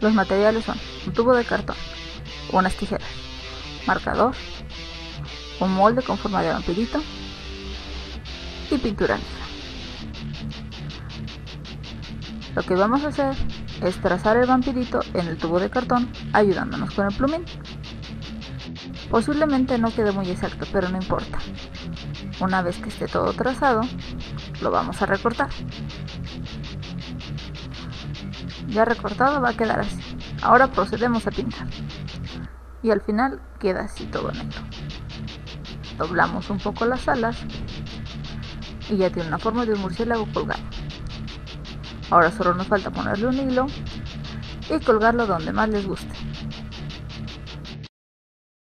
Los materiales son un tubo de cartón, unas tijeras, marcador, un molde con forma de vampirito y pintura negra. Lo que vamos a hacer es trazar el vampirito en el tubo de cartón ayudándonos con el plumín. Posiblemente no quede muy exacto, pero no importa. Una vez que esté todo trazado, lo vamos a recortar. Ya recortado va a quedar así. Ahora procedemos a pintar. Y al final queda así todo negro. Doblamos un poco las alas y ya tiene una forma de un murciélago colgado. Ahora solo nos falta ponerle un hilo y colgarlo donde más les guste.